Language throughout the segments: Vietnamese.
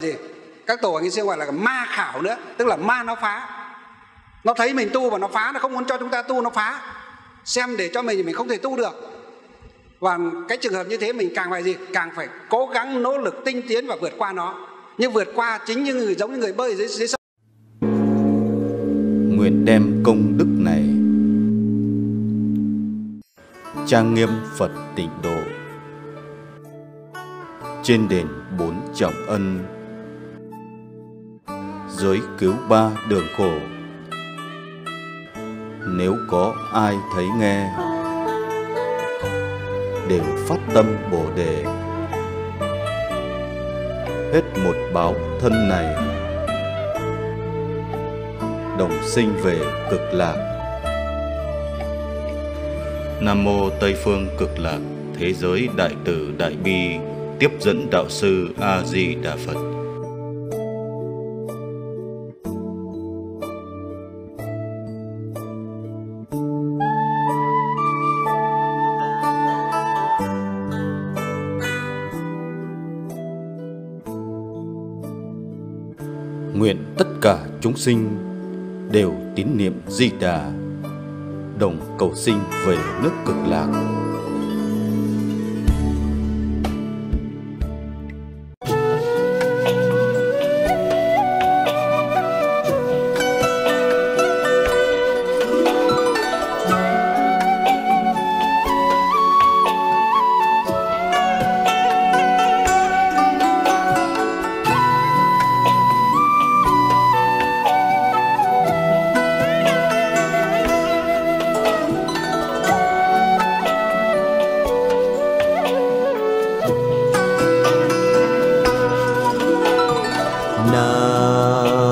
gì các tổ anh sẽ gọi là ma khảo nữa, tức là ma nó phá. Nó thấy mình tu và nó phá, nó không muốn cho chúng ta tu, nó phá. Xem để cho mình thì mình không thể tu được. Và cái trường hợp như thế mình càng phải gì? Càng phải cố gắng, nỗ lực, tinh tiến và vượt qua nó. Nhưng vượt qua chính như người giống như người bơi dưới dưới sông. Nguyện đem công đức này trang nghiêm Phật tịnh độ. Trên đền bốn trọng ân dưới cứu ba đường khổ. Nếu có ai thấy nghe, đều phát tâm bồ đề. Hết một báo thân này, đồng sinh về cực lạc. Nam mô tây phương cực lạc, thế giới đại từ đại bi, tiếp dẫn đạo sư a di đà phật. Nguyện tất cả chúng sinh đều tín niệm di đà. Đồng cầu sinh về nước cực lạc.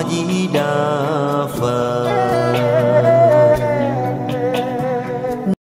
wajida.